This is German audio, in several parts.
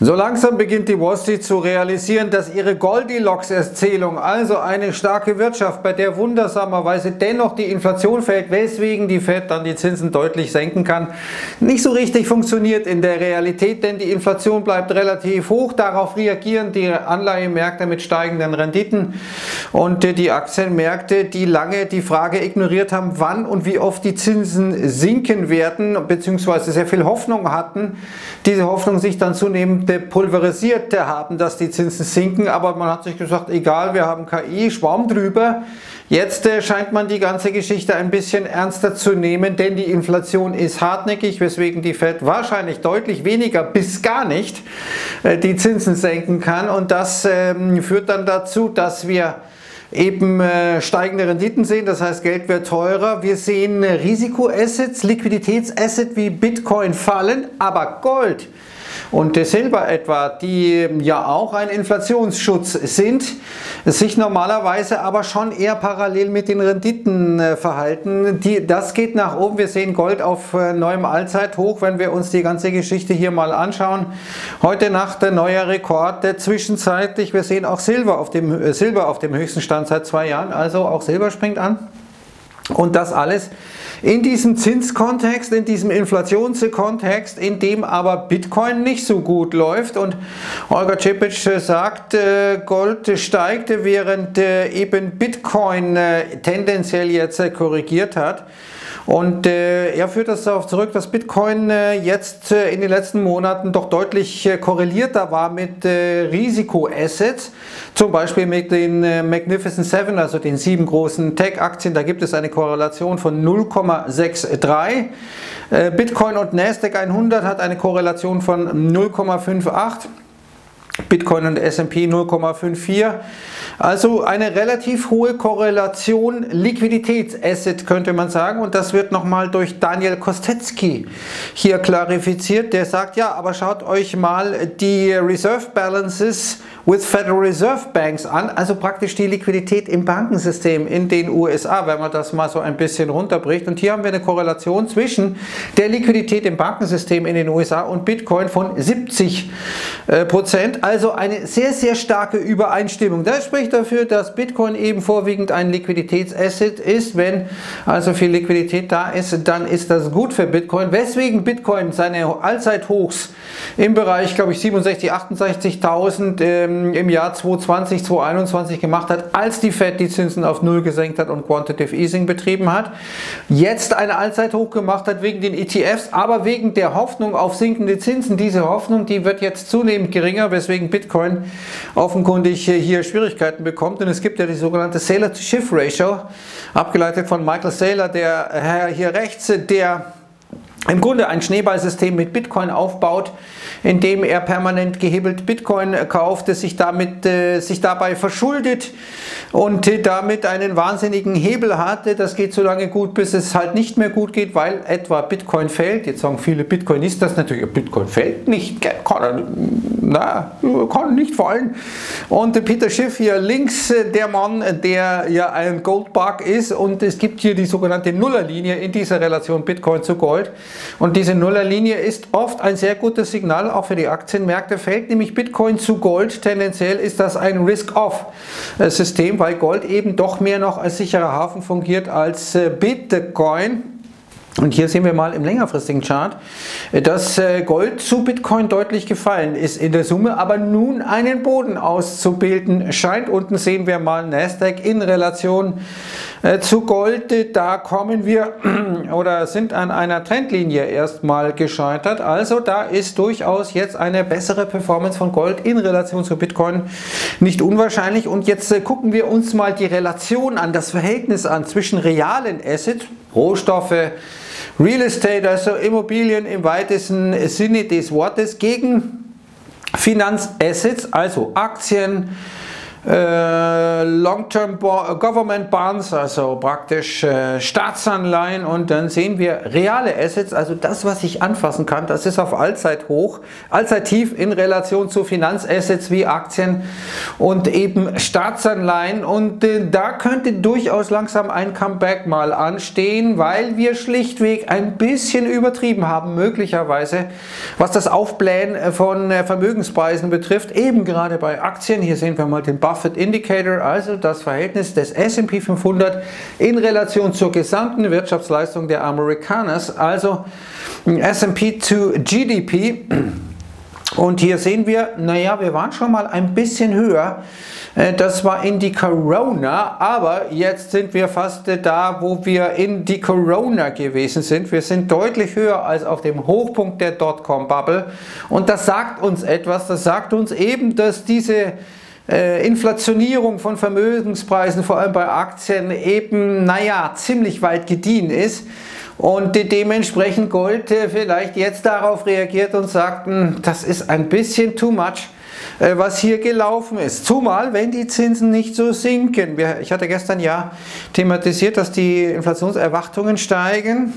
So langsam beginnt die Wall Street zu realisieren, dass ihre Goldilocks-Erzählung, also eine starke Wirtschaft, bei der wundersamerweise dennoch die Inflation fällt, weswegen die Fed dann die Zinsen deutlich senken kann, nicht so richtig funktioniert in der Realität, denn die Inflation bleibt relativ hoch. Darauf reagieren die Anleihemärkte mit steigenden Renditen und die Aktienmärkte, die lange die Frage ignoriert haben, wann und wie oft die Zinsen sinken werden, beziehungsweise sehr viel Hoffnung hatten, diese Hoffnung sich dann zunehmend pulverisierte haben, dass die Zinsen sinken, aber man hat sich gesagt, egal, wir haben KI, Schwamm drüber. Jetzt äh, scheint man die ganze Geschichte ein bisschen ernster zu nehmen, denn die Inflation ist hartnäckig, weswegen die Fed wahrscheinlich deutlich weniger bis gar nicht äh, die Zinsen senken kann und das ähm, führt dann dazu, dass wir eben äh, steigende Renditen sehen, das heißt Geld wird teurer. Wir sehen Risikoassets, Liquiditätsassets wie Bitcoin fallen, aber Gold und Silber etwa, die ja auch ein Inflationsschutz sind, sich normalerweise aber schon eher parallel mit den Renditen äh, verhalten. Die, das geht nach oben. Wir sehen Gold auf äh, neuem Allzeithoch, wenn wir uns die ganze Geschichte hier mal anschauen. Heute Nacht der neue Rekord. Der zwischenzeitlich, wir sehen auch Silber auf dem, äh, Silber auf dem höchsten Stand seit zwei Jahren. Also auch Silber springt an. Und das alles in diesem Zinskontext, in diesem Inflationskontext, in dem aber Bitcoin nicht so gut läuft und Olga Cepic sagt, äh, Gold steigt, während äh, eben Bitcoin äh, tendenziell jetzt korrigiert hat. Und äh, er führt das darauf zurück, dass Bitcoin äh, jetzt äh, in den letzten Monaten doch deutlich äh, korrelierter war mit äh, Risikoassets, zum Beispiel mit den äh, Magnificent Seven, also den sieben großen Tech-Aktien. Da gibt es eine Korrelation von 0,63. Bitcoin und Nasdaq 100 hat eine Korrelation von 0,58. Bitcoin und S&P 0,54. Also eine relativ hohe Korrelation Liquiditätsasset könnte man sagen und das wird nochmal durch Daniel Kostetzky hier klarifiziert. Der sagt, ja, aber schaut euch mal die Reserve Balances with Federal Reserve Banks an, also praktisch die Liquidität im Bankensystem in den USA, wenn man das mal so ein bisschen runterbricht. Und hier haben wir eine Korrelation zwischen der Liquidität im Bankensystem in den USA und Bitcoin von 70 äh, Prozent, also eine sehr, sehr starke Übereinstimmung. Das spricht dafür, dass Bitcoin eben vorwiegend ein Liquiditätsasset ist. Wenn also viel Liquidität da ist, dann ist das gut für Bitcoin. Weswegen Bitcoin seine Allzeithochs im Bereich, glaube ich, 67.000, 68.000 ähm, im Jahr 2020, 2021 gemacht hat, als die Fed die Zinsen auf Null gesenkt hat und Quantitative Easing betrieben hat. Jetzt eine Allzeithoch gemacht hat wegen den ETFs, aber wegen der Hoffnung auf sinkende Zinsen. Diese Hoffnung, die wird jetzt zunehmend geringer, weswegen Bitcoin offenkundig hier Schwierigkeiten bekommt. Und es gibt ja die sogenannte Sailor-to-Shift-Ratio, abgeleitet von Michael Saylor, der Herr hier rechts, der im Grunde ein Schneeballsystem mit Bitcoin aufbaut, indem er permanent gehebelt Bitcoin kauft, sich, damit, äh, sich dabei verschuldet und damit einen wahnsinnigen Hebel hatte. Das geht so lange gut, bis es halt nicht mehr gut geht, weil etwa Bitcoin fällt. Jetzt sagen viele Bitcoinisten das natürlich, Bitcoin fällt nicht, kann na, kann nicht fallen. Und Peter Schiff hier links, der Mann, der ja ein Goldbug ist und es gibt hier die sogenannte Nullerlinie in dieser Relation Bitcoin zu Gold. Und diese Nullerlinie ist oft ein sehr gutes Signal auch für die Aktienmärkte. Fällt nämlich Bitcoin zu Gold, tendenziell ist das ein Risk-Off-System, weil Gold eben doch mehr noch als sicherer Hafen fungiert als äh, Bitcoin. Und hier sehen wir mal im längerfristigen Chart, dass äh, Gold zu Bitcoin deutlich gefallen ist in der Summe, aber nun einen Boden auszubilden scheint. Unten sehen wir mal Nasdaq in Relation äh, zu Gold. Da kommen wir oder sind an einer Trendlinie erstmal gescheitert. Also da ist durchaus jetzt eine bessere Performance von Gold in Relation zu Bitcoin nicht unwahrscheinlich. Und jetzt äh, gucken wir uns mal die Relation an, das Verhältnis an zwischen realen Assets, Rohstoffe, Real Estate, also Immobilien im weitesten Sinne des Wortes, gegen Finanzassets, also Aktien, äh, Long-Term Government Bonds, also praktisch äh, Staatsanleihen und dann sehen wir reale Assets, also das, was ich anfassen kann, das ist auf Allzeit hoch, Allzeit tief in Relation zu Finanzassets wie Aktien und eben Staatsanleihen und äh, da könnte durchaus langsam ein Comeback mal anstehen, weil wir schlichtweg ein bisschen übertrieben haben, möglicherweise, was das Aufblähen von äh, Vermögenspreisen betrifft, eben gerade bei Aktien. Hier sehen wir mal den Buff Buffett Indicator, also das Verhältnis des S&P 500 in Relation zur gesamten Wirtschaftsleistung der Amerikaners, also S&P zu GDP. Und hier sehen wir, naja, wir waren schon mal ein bisschen höher. Äh, das war in die Corona, aber jetzt sind wir fast da, wo wir in die Corona gewesen sind. Wir sind deutlich höher als auf dem Hochpunkt der Dotcom-Bubble. Und das sagt uns etwas. Das sagt uns eben, dass diese äh, Inflationierung von Vermögenspreisen, vor allem bei Aktien, eben, naja, ziemlich weit gediehen ist. Und dementsprechend Gold äh, vielleicht jetzt darauf reagiert und sagt, hm, das ist ein bisschen too much, äh, was hier gelaufen ist. Zumal, wenn die Zinsen nicht so sinken. Ich hatte gestern ja thematisiert, dass die Inflationserwartungen steigen.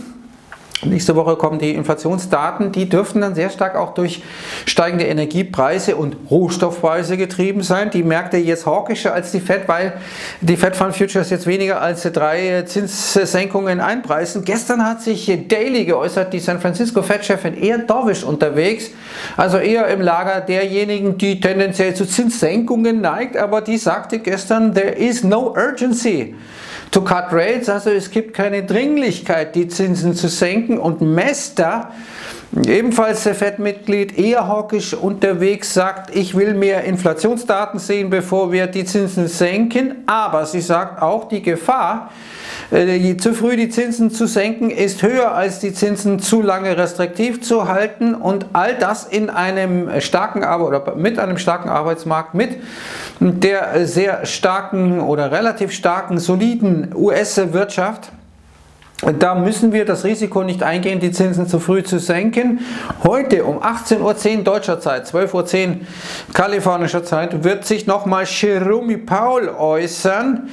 Nächste Woche kommen die Inflationsdaten, die dürften dann sehr stark auch durch steigende Energiepreise und Rohstoffpreise getrieben sein. Die Märkte jetzt hawkischer als die Fed, weil die Fed Fund Futures jetzt weniger als drei Zinssenkungen einpreisen. Gestern hat sich Daily geäußert, die San Francisco Fed-Chefin eher dovish unterwegs, also eher im Lager derjenigen, die tendenziell zu Zinssenkungen neigt, aber die sagte gestern, there is no urgency to cut rates, also es gibt keine Dringlichkeit, die Zinsen zu senken und Mester, ebenfalls der FED-Mitglied, eher hawkisch unterwegs, sagt, ich will mehr Inflationsdaten sehen, bevor wir die Zinsen senken, aber sie sagt auch, die Gefahr, äh, zu früh die Zinsen zu senken, ist höher als die Zinsen zu lange restriktiv zu halten. Und all das in einem starken oder mit einem starken Arbeitsmarkt, mit der sehr starken oder relativ starken, soliden US-Wirtschaft. Da müssen wir das Risiko nicht eingehen, die Zinsen zu früh zu senken. Heute um 18.10 Uhr deutscher Zeit, 12.10 Uhr kalifornischer Zeit, wird sich nochmal Jerome Paul äußern.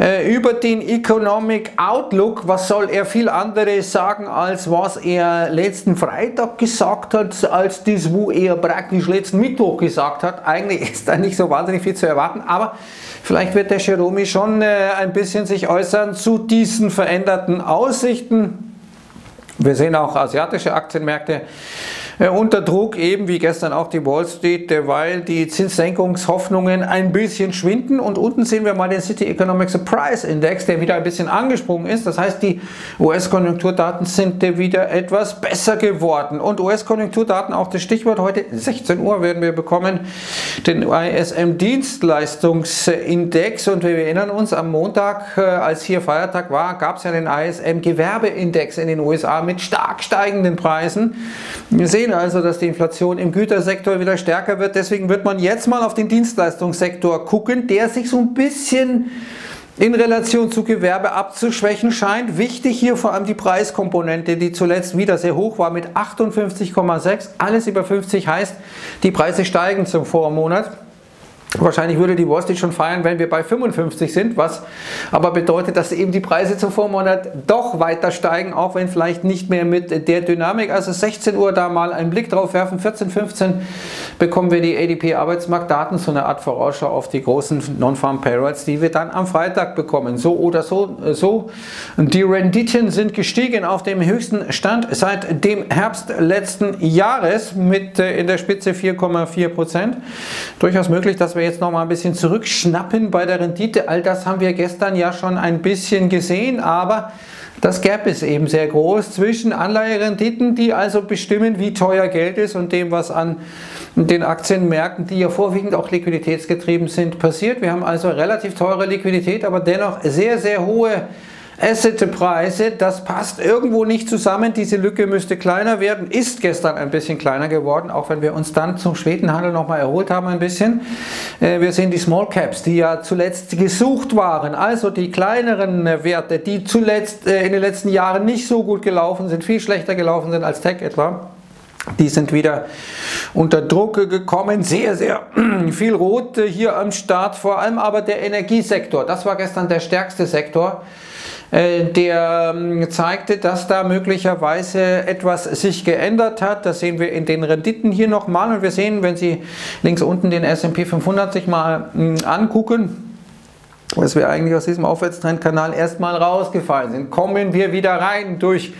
Äh, über den Economic Outlook, was soll er viel anderes sagen, als was er letzten Freitag gesagt hat, als das, wo er praktisch letzten Mittwoch gesagt hat. Eigentlich ist da nicht so wahnsinnig viel zu erwarten, aber vielleicht wird der Jerome schon äh, ein bisschen sich äußern zu diesen veränderten Aussichten. Wir sehen auch asiatische Aktienmärkte unter Druck, eben wie gestern auch die Wall Street, weil die Zinssenkungshoffnungen ein bisschen schwinden. Und unten sehen wir mal den City Economic Surprise Index, der wieder ein bisschen angesprungen ist. Das heißt, die US-Konjunkturdaten sind wieder etwas besser geworden. Und US-Konjunkturdaten, auch das Stichwort heute, 16 Uhr werden wir bekommen, den ISM Dienstleistungsindex. Und wir erinnern uns, am Montag, äh, als hier Feiertag war, gab es ja den ISM Gewerbeindex in den USA mit stark steigenden Preisen. Wir sehen sehen also, dass die Inflation im Gütersektor wieder stärker wird. Deswegen wird man jetzt mal auf den Dienstleistungssektor gucken, der sich so ein bisschen in Relation zu Gewerbe abzuschwächen scheint. Wichtig hier vor allem die Preiskomponente, die zuletzt wieder sehr hoch war mit 58,6. Alles über 50 heißt, die Preise steigen zum Vormonat. Wahrscheinlich würde die Wall Street schon feiern, wenn wir bei 55 sind, was aber bedeutet, dass eben die Preise zum Vormonat doch weiter steigen, auch wenn vielleicht nicht mehr mit der Dynamik. Also 16 Uhr da mal einen Blick drauf werfen. 14, 15 bekommen wir die ADP Arbeitsmarktdaten, so eine Art Vorausschau auf die großen Non-Farm Payrolls, die wir dann am Freitag bekommen. So oder so, so. Die Renditen sind gestiegen auf dem höchsten Stand seit dem Herbst letzten Jahres mit äh, in der Spitze 4,4 Prozent. Durchaus möglich, dass wir wir jetzt noch mal ein bisschen zurückschnappen bei der Rendite. All das haben wir gestern ja schon ein bisschen gesehen, aber das Gap ist eben sehr groß zwischen Anleiherenditen, die also bestimmen, wie teuer Geld ist und dem, was an den Aktienmärkten, die ja vorwiegend auch liquiditätsgetrieben sind, passiert. Wir haben also relativ teure Liquidität, aber dennoch sehr, sehr hohe Assetpreise, das passt irgendwo nicht zusammen. Diese Lücke müsste kleiner werden, ist gestern ein bisschen kleiner geworden, auch wenn wir uns dann zum Schwedenhandel nochmal erholt haben ein bisschen. Äh, wir sehen die Small Caps, die ja zuletzt gesucht waren, also die kleineren Werte, die zuletzt äh, in den letzten Jahren nicht so gut gelaufen sind, viel schlechter gelaufen sind als Tech etwa. Die sind wieder unter Druck gekommen. Sehr, sehr viel Rot hier am Start. Vor allem aber der Energiesektor. Das war gestern der stärkste Sektor. Äh, der ähm, zeigte, dass da möglicherweise etwas sich geändert hat. Das sehen wir in den Renditen hier nochmal. Und wir sehen, wenn Sie links unten den S&P 500 sich mal hm, angucken, dass wir eigentlich aus diesem Aufwärtstrendkanal erstmal rausgefallen sind. Kommen wir wieder rein durch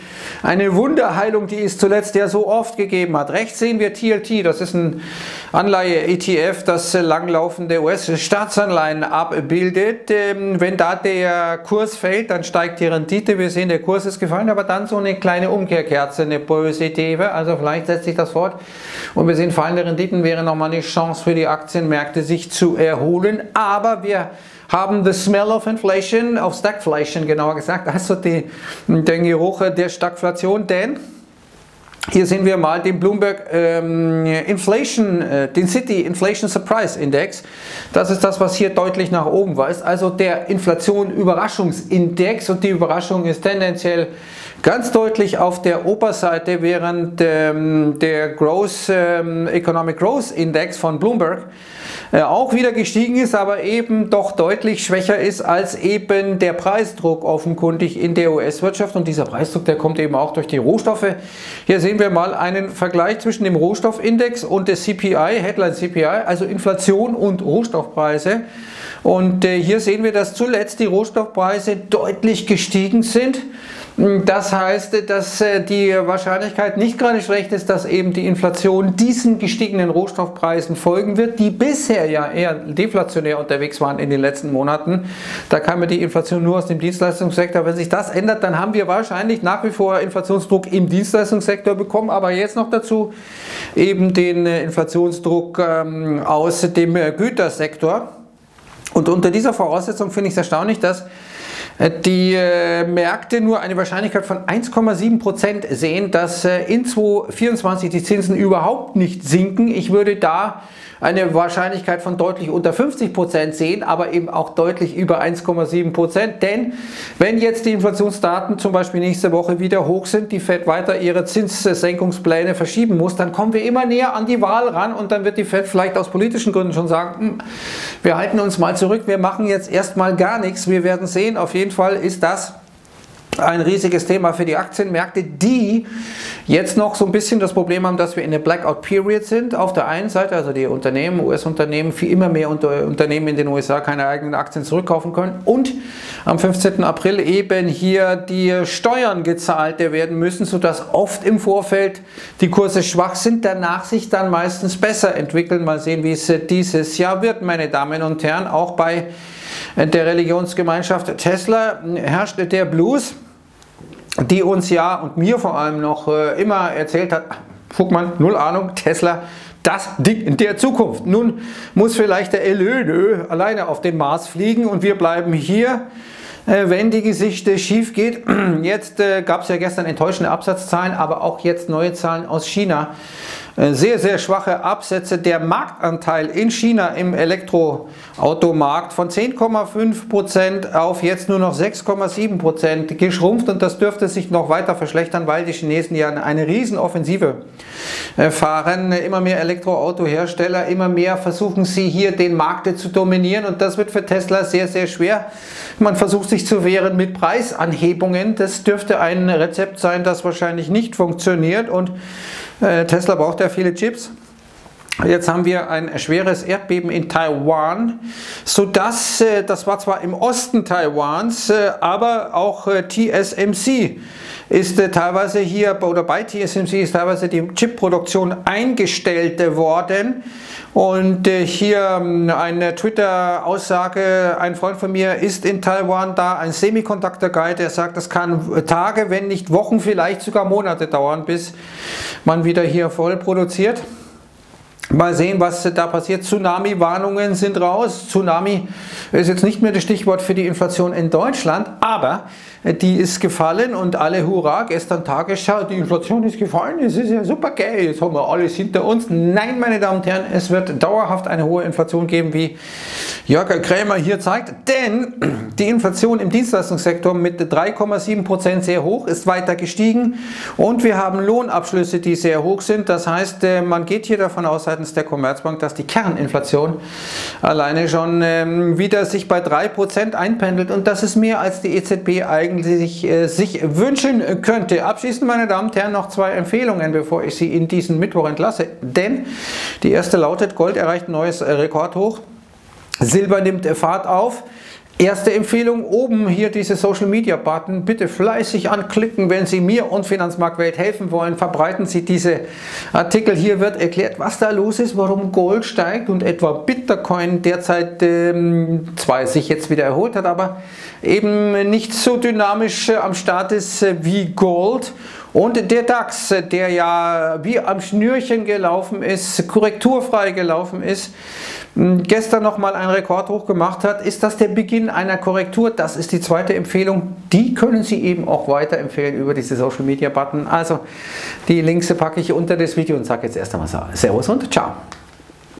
eine Wunderheilung, die es zuletzt ja so oft gegeben hat. Rechts sehen wir TLT, das ist ein Anleihe-ETF, das langlaufende US-Staatsanleihen abbildet. Ähm, wenn da der Kurs fällt, dann steigt die Rendite. Wir sehen, der Kurs ist gefallen, aber dann so eine kleine Umkehrkerze, eine positive. Also vielleicht setzt sich das fort. Und wir sehen, fallende Renditen wäre nochmal eine Chance für die Aktienmärkte, sich zu erholen. Aber wir haben the smell of inflation, of stagflation genauer gesagt, also die, den Geruch der Stagflation, denn hier sehen wir mal den Bloomberg ähm, Inflation, äh, den City Inflation Surprise Index. Das ist das, was hier deutlich nach oben weist. Also der Inflation Überraschungsindex und die Überraschung ist tendenziell ganz deutlich auf der Oberseite, während ähm, der Gross, ähm, Economic Growth Index von Bloomberg äh, auch wieder gestiegen ist, aber eben doch deutlich schwächer ist als eben der Preisdruck offenkundig in der US-Wirtschaft. Und dieser Preisdruck, der kommt eben auch durch die Rohstoffe. Hier sehen wir mal einen Vergleich zwischen dem Rohstoffindex und der CPI, Headline CPI, also Inflation und Rohstoffpreise. Und äh, hier sehen wir, dass zuletzt die Rohstoffpreise deutlich gestiegen sind. Das heißt, dass äh, die Wahrscheinlichkeit nicht gerade schlecht ist, dass eben die Inflation diesen gestiegenen Rohstoffpreisen folgen wird, die bisher ja eher deflationär unterwegs waren in den letzten Monaten. Da kam ja die Inflation nur aus dem Dienstleistungssektor. Wenn sich das ändert, dann haben wir wahrscheinlich nach wie vor Inflationsdruck im Dienstleistungssektor bekommen, aber jetzt noch dazu eben den äh, Inflationsdruck ähm, aus dem äh, Gütersektor. Und unter dieser Voraussetzung finde ich es erstaunlich, dass die äh, Märkte nur eine Wahrscheinlichkeit von 1,7% sehen, dass äh, in 2024 die Zinsen überhaupt nicht sinken. Ich würde da eine Wahrscheinlichkeit von deutlich unter 50 Prozent sehen, aber eben auch deutlich über 1,7 Prozent. Denn wenn jetzt die Inflationsdaten zum Beispiel nächste Woche wieder hoch sind, die Fed weiter ihre Zinssenkungspläne verschieben muss, dann kommen wir immer näher an die Wahl ran und dann wird die Fed vielleicht aus politischen Gründen schon sagen, hm, wir halten uns mal zurück, wir machen jetzt erstmal gar nichts. Wir werden sehen, auf jeden Fall ist das ein riesiges Thema für die Aktienmärkte, die jetzt noch so ein bisschen das Problem haben, dass wir in der Blackout Period sind. Auf der einen Seite, also die Unternehmen, US-Unternehmen, viel immer mehr Unternehmen in den USA keine eigenen Aktien zurückkaufen können und am 15. April eben hier die Steuern gezahlt werden müssen, sodass oft im Vorfeld die Kurse schwach sind, danach sich dann meistens besser entwickeln. Mal sehen, wie es dieses Jahr wird, meine Damen und Herren, auch bei der Religionsgemeinschaft Tesla herrscht der Blues, die uns ja und mir vor allem noch äh, immer erzählt hat, guck mal, null Ahnung, Tesla, das Ding in der Zukunft. Nun muss vielleicht der Elöne alleine auf den Mars fliegen und wir bleiben hier äh, wenn die Geschichte schief geht. Jetzt äh, gab es ja gestern enttäuschende Absatzzahlen, aber auch jetzt neue Zahlen aus China. Äh, sehr, sehr schwache Absätze. Der Marktanteil in China im Elektroautomarkt von 10,5% auf jetzt nur noch 6,7% geschrumpft und das dürfte sich noch weiter verschlechtern, weil die Chinesen ja eine Riesenoffensive äh, fahren. Immer mehr Elektroautohersteller, immer mehr versuchen sie hier den Markt zu dominieren und das wird für Tesla sehr, sehr schwer. Man versucht sich zu wehren mit Preisanhebungen. Das dürfte ein Rezept sein, das wahrscheinlich nicht funktioniert und Tesla braucht ja viele Chips. Jetzt haben wir ein schweres Erdbeben in Taiwan, sodass, äh, das war zwar im Osten Taiwans, äh, aber auch TSMC ist teilweise hier, oder bei TSMC ist teilweise die Chipproduktion eingestellt worden. Und hier ähm, eine Twitter-Aussage, ein Freund von mir ist in Taiwan da, ein Semiconductor-Guide, der sagt, das kann Tage, wenn nicht Wochen, vielleicht sogar Monate dauern, bis man wieder hier voll produziert. Mal sehen, was da passiert. Tsunami-Warnungen sind raus. Tsunami ist jetzt nicht mehr das Stichwort für die Inflation in Deutschland, aber die ist gefallen und alle Hurra, gestern Tagesschau, die Inflation ist gefallen, es ist ja super geil, jetzt haben wir alles hinter uns. Nein, meine Damen und Herren, es wird dauerhaft eine hohe Inflation geben, wie Jörg Krämer hier zeigt, denn die Inflation im Dienstleistungssektor mit 3,7% sehr hoch ist weiter gestiegen und wir haben Lohnabschlüsse, die sehr hoch sind. Das heißt, äh, man geht hier davon aus, seitens der Commerzbank, dass die Kerninflation alleine schon ähm, wieder sich bei 3% einpendelt und das ist mehr als die EZB eigentlich äh, sich wünschen könnte. Abschließend, meine Damen und Herren, noch zwei Empfehlungen, bevor ich Sie in diesen Mittwoch entlasse. Denn die erste lautet, Gold erreicht ein neues Rekordhoch. Silber nimmt Fahrt auf. Erste Empfehlung, oben hier diese Social Media Button, bitte fleißig anklicken, wenn Sie mir und Finanzmarktwelt helfen wollen, verbreiten Sie diese Artikel. Hier wird erklärt, was da los ist, warum Gold steigt und etwa Bitcoin derzeit ähm, zwar sich jetzt wieder erholt hat, aber eben nicht so dynamisch äh, am Start ist äh, wie Gold. Und der DAX, der ja wie am Schnürchen gelaufen ist, korrekturfrei gelaufen ist, gestern nochmal einen Rekordhoch gemacht hat, ist das der Beginn einer Korrektur. Das ist die zweite Empfehlung. Die können Sie eben auch weiterempfehlen über diese Social Media Button. Also die Links packe ich unter das Video und sage jetzt erst einmal Servus und Ciao.